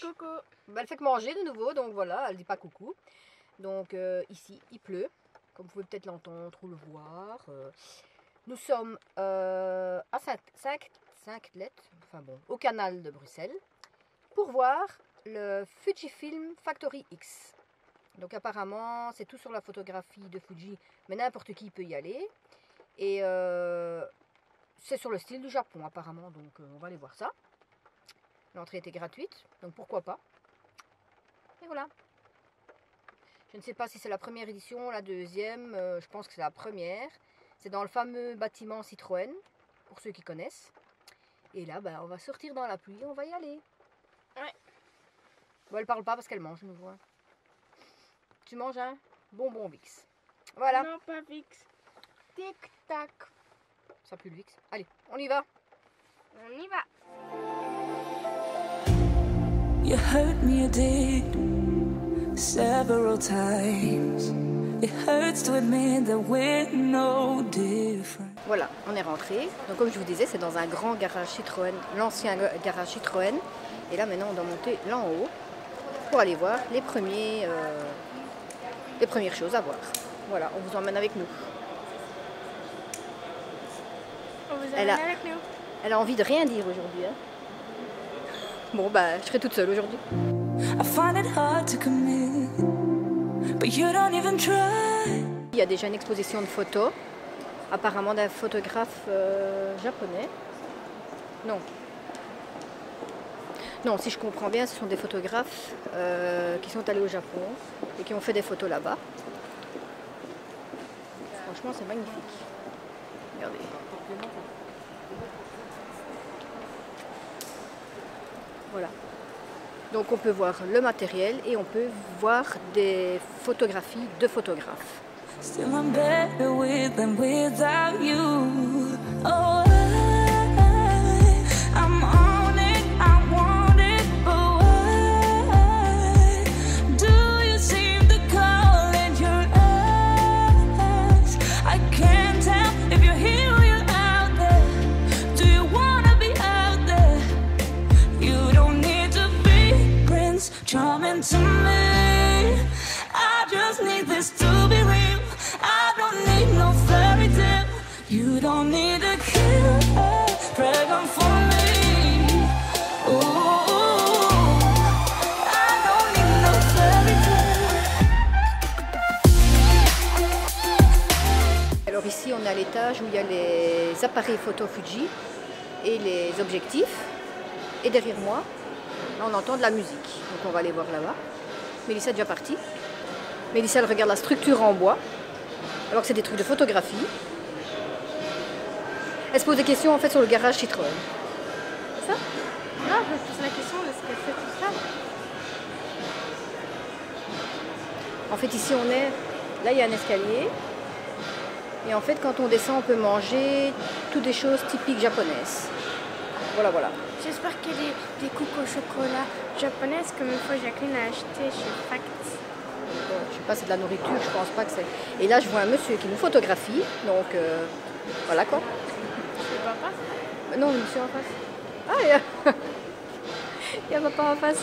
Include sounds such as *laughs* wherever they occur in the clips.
Coucou. Bah, elle fait que manger de nouveau, donc voilà, elle dit pas coucou. Donc euh, ici, il pleut, comme vous pouvez peut-être l'entendre ou le voir. Euh, nous sommes euh, à Saint-Clet, enfin bon, au canal de Bruxelles, pour voir le Fujifilm Factory X. Donc apparemment, c'est tout sur la photographie de Fuji, mais n'importe qui peut y aller. Et c'est sur le style du Japon apparemment, donc on va aller voir ça. L'entrée était gratuite, donc pourquoi pas. Et voilà. Je ne sais pas si c'est la première édition, la deuxième, euh, je pense que c'est la première. C'est dans le fameux bâtiment Citroën, pour ceux qui connaissent. Et là, bah, on va sortir dans la pluie, on va y aller. Ouais. Bon, elle parle pas parce qu'elle mange, je me vois. Tu manges un bonbon Vix. Voilà, Non, pas Vix. Tic tac. ça pue le Vix. Allez, on y va. On y va. You hurt me, you did several times. It hurts to admit that we're no different. Voilà, on est rentré. Donc comme je vous disais, c'est dans un grand garage Citroën, l'ancien ga- garage Citroën. Et là maintenant on doit monter là en haut pour aller voir les premiers, euh, les premières choses à voir. Voilà, on vous emmène avec nous. On vous Elle amène a- avec nous. Elle a envie de rien dire aujourd'hui. hein. Bon bah je serai toute seule aujourd'hui. Il y a déjà une exposition de photos, apparemment d'un photographe euh, japonais. Non. Non, si je comprends bien, ce sont des photographes euh, qui sont allés au Japon et qui ont fait des photos là-bas. Franchement, c'est magnifique. Regardez. Voilà. Donc on peut voir le matériel et on peut voir des photographies de photographes. Alors ici, on à l'étage où il y a les appareils photo Fuji et les objectifs. Et derrière moi, on entend de la musique. Donc on va aller voir là-bas. Mélissa est déjà partie. Mélissa, elle regarde la structure en bois. Alors que c'est des trucs de photographie. Elle se pose des questions en fait sur le garage Citroën. C'est ça? Non, je me pose la question de ce qu'elle fait tout ça? En fait, ici, on est. Là, il y a un escalier. Et en fait, quand on descend, on peut manger toutes des choses typiques japonaises. Voilà, voilà. J'espère qu'il y a des, des coupes au chocolat japonaises comme une fois Jacqueline a acheté chez Fact. Bon, je sais pas, c'est de la nourriture, je pense pas que c'est. Et là, je vois un monsieur qui nous photographie, donc euh, voilà quoi. Je vois pas. Euh, Non, monsieur en face. Ah, il y a. il y a papa en face.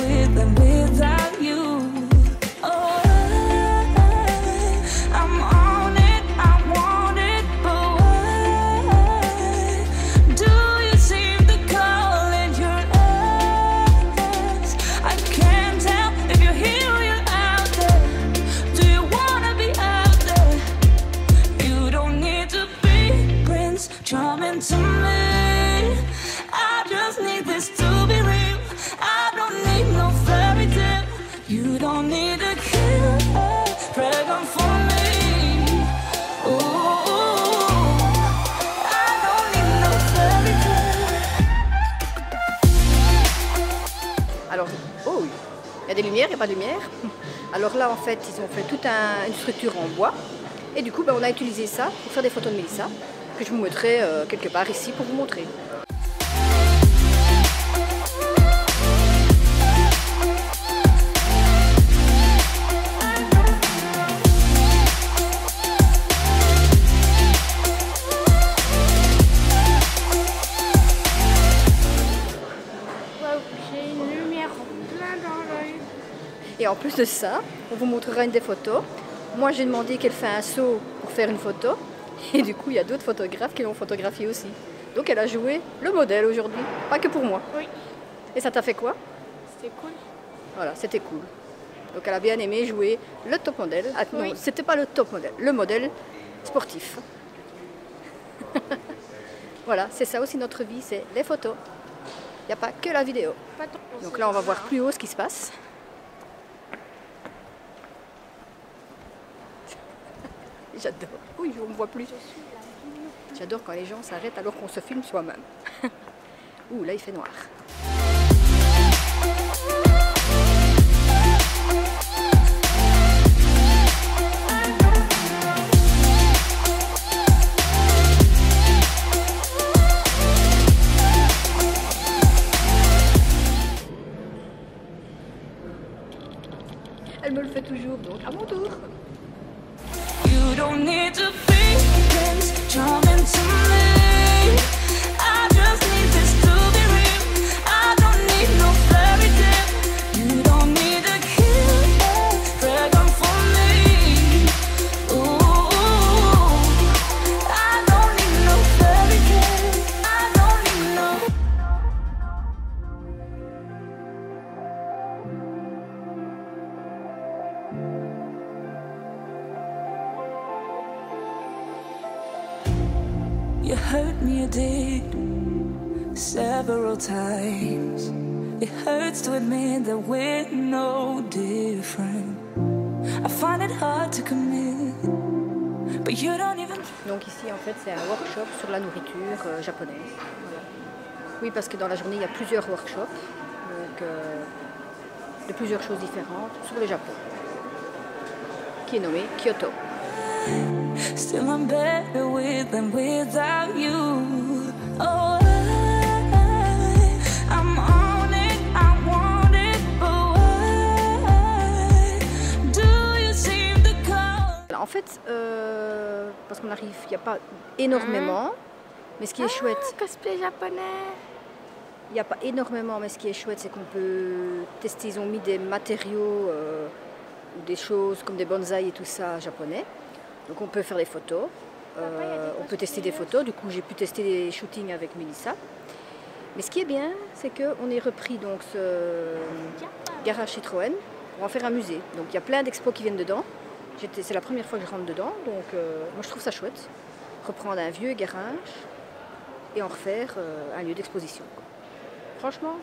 des lumières, il pas de lumière. *laughs* Alors là, en fait, ils ont fait toute un- une structure en bois. Et du coup, ben, on a utilisé ça pour faire des photos de Mélissa, que je vous mettrai euh, quelque part ici pour vous montrer. En plus de ça, on vous montrera une des photos. Moi, j'ai demandé qu'elle fasse un saut pour faire une photo. *laughs* Et du coup, il y a d'autres photographes qui l'ont photographié aussi. Donc, elle a joué le modèle aujourd'hui, pas que pour moi. Oui. Et ça t'a fait quoi? C'était cool. Voilà, c'était cool. Donc, elle a bien aimé jouer le top modèle. Ah, non, Oui. c'était pas le top modèle, le modèle sportif. *laughs* voilà, c'est ça aussi notre vie, c'est les photos. Il n'y a pas que la vidéo. Donc là, on va voir plus haut ce qui se passe. J'adore. Oui, on ne voit plus. J'adore quand les gens s'arrêtent alors qu'on se filme soi-même. *laughs* Ouh, là, il fait noir. Hurts to admit that we're no different. I find it hard to commit, but you don't even. Donc ici, en fait, c'est un workshop sur la nourriture euh, japonaise. Voilà. Oui, parce que dans la journée, il y a plusieurs workshops, donc euh, de plusieurs choses différentes sur le Japon, qui est nommé Kyoto. Still, I'm better with than without you. Oh, parce qu'on arrive, il n'y a pas énormément, mais ce qui est chouette, Ah, cosplay japonais. il n'y a pas énormément, mais ce qui est chouette, c'est qu'on peut tester. Ils ont mis des matériaux euh, ou des choses comme des bonsaïs et tout ça japonais. Donc on peut faire des photos. Euh, on peut tester des photos. Du coup, j'ai pu tester des shootings avec Melissa. Mais ce qui est bien, c'est qu'on ait repris donc ce garage Citroën pour en faire un musée. Donc il y a plein d'expos qui viennent dedans. C'est la première fois que je rentre dedans, donc euh, moi je trouve ça chouette. Reprendre un vieux garage et en refaire euh, un lieu d'exposition. Franchement,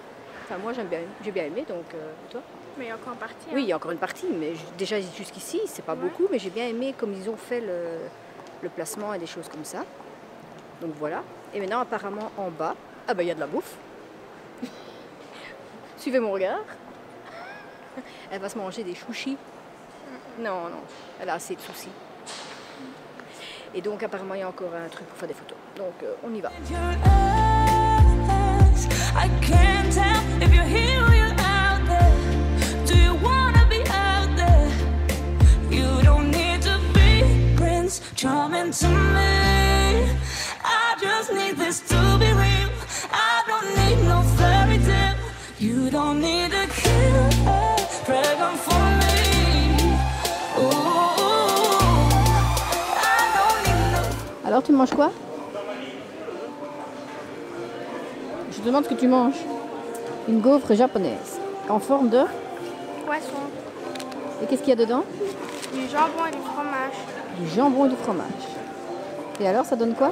moi j'aime bien, j'ai bien aimé, donc euh, toi? Mais il y a encore en partie. Oui, il y a encore une partie, mais déjà jusqu'ici c'est pas Ouais. beaucoup, mais j'ai bien aimé comme ils ont fait le, le placement et des choses comme ça. Donc voilà. Et maintenant apparemment en bas, ah bah il y a de la bouffe. *laughs* Suivez mon regard. *laughs* Elle va se manger des chouchis. Non, non, elle a assez de soucis. Et donc apparemment il y a encore un truc pour faire des photos. Donc euh, on y va. Eyes, I can't tell if you're Alors tu manges quoi? Je te demande ce que tu manges. Une gaufre japonaise en forme de... Poisson, Et qu'est-ce qu'il y a dedans? Du jambon et du fromage. Du jambon et du fromage. Et alors ça donne quoi?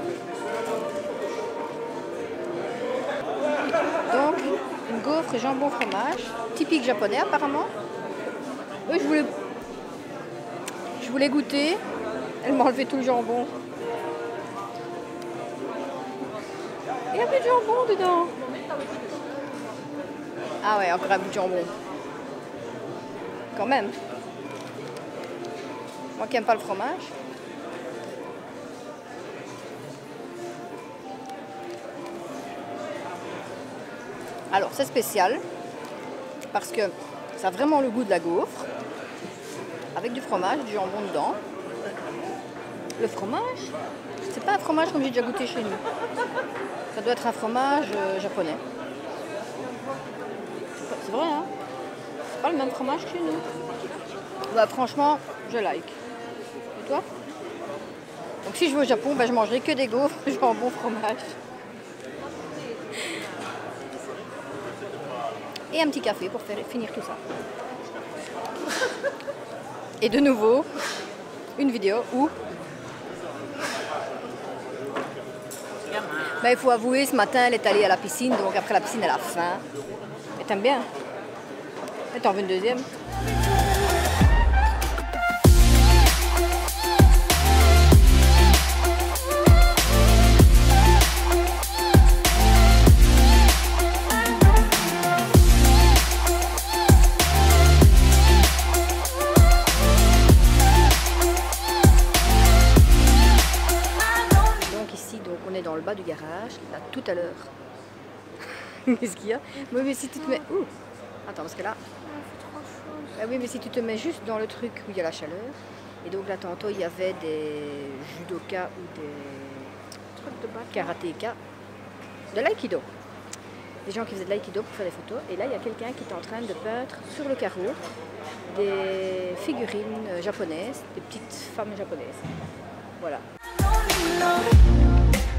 Donc une gaufre jambon fromage, typique japonais apparemment. Oui, je voulais, je voulais goûter. Elle m'a enlevé tout le jambon. Il n'y a plus de jambon dedans. Ah ouais, encore un bout de jambon. Quand même. Moi qui n'aime pas le fromage. Alors c'est spécial parce que ça a vraiment le goût de la gaufre avec du fromage, du jambon dedans. Le fromage, c'est pas un fromage comme j'ai déjà goûté chez nous. Ça doit être un fromage euh, japonais. C'est vrai, hein C'est pas le même fromage que chez nous. Bah, franchement, je like. Et toi? Donc si je vais au Japon, bah, je mangerai que des gaufres, *laughs* jambon, fromage. Et un petit café pour finir tout ça. Et de nouveau, une vidéo où Ben, il faut avouer, ce matin, elle est allée à la piscine, donc après la piscine, elle a faim. Et t'aimes bien Et t'en veux une deuxième bas du garage, là, tout à l'heure. *laughs* Qu'est-ce qu'il y a? Oui, mais si tu te mets... Ouh Attends, parce que là... Ah oui, mais si tu te mets juste dans le truc où il y a la chaleur, et donc là, tantôt, il y avait des judokas ou des de bâton. karatékas, de l'aïkido. Des gens qui faisaient de l'aïkido pour faire des photos. Et là, il y a quelqu'un qui est en train de peindre sur le carreau des figurines euh, japonaises, des petites femmes japonaises. Voilà.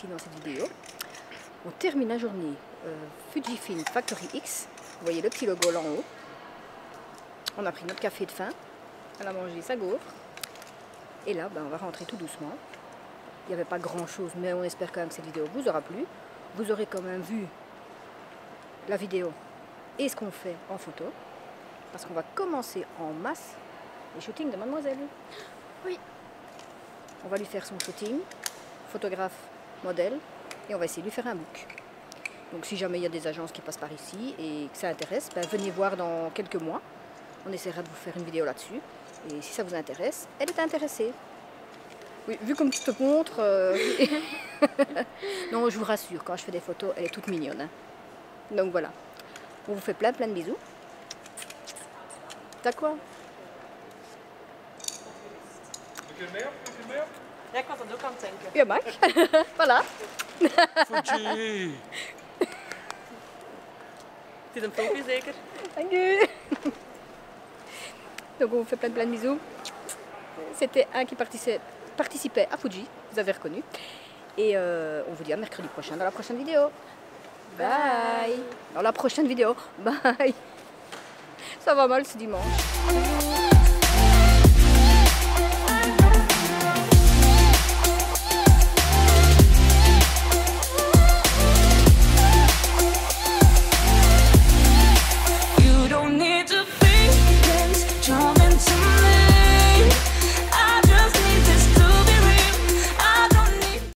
ici dans cette vidéo. On termine la journée euh, Fujifilm Factory X. Vous voyez le petit logo là en haut. On a pris notre café de faim. Elle a mangé sa gaufre. Et là, ben, on va rentrer tout doucement. Il n'y avait pas grand chose, mais on espère quand même que cette vidéo vous aura plu. Vous aurez quand même vu la vidéo et ce qu'on fait en photo. Parce qu'on va commencer en masse les shootings de mademoiselle. Oui. On va lui faire son shooting, photographe, modèle, et on va essayer de lui faire un book. Donc si jamais il y a des agences qui passent par ici et que ça intéresse, ben, venez voir dans quelques mois. On essaiera de vous faire une vidéo là-dessus. Et si ça vous intéresse, elle est intéressée. Oui, vu comme tu te montres. euh, *laughs* non, je vous rassure, quand je fais des photos, elle est toute mignonne. hein. Donc voilà. On vous fait plein plein de bisous. T'as quoi Ja, ik was dat ook aan het denken. Ja, mag. voilà. Fuji! Het is een filmpje zeker? Thank you. *laughs* Donc on vous fait plein plein de bisous. C'était un qui participait, participait à Fuji, vous avez reconnu. Et euh, on vous dit à mercredi prochain dans la prochaine vidéo. Bye. Dans la prochaine vidéo. Bye. Ça va mal ce dimanche.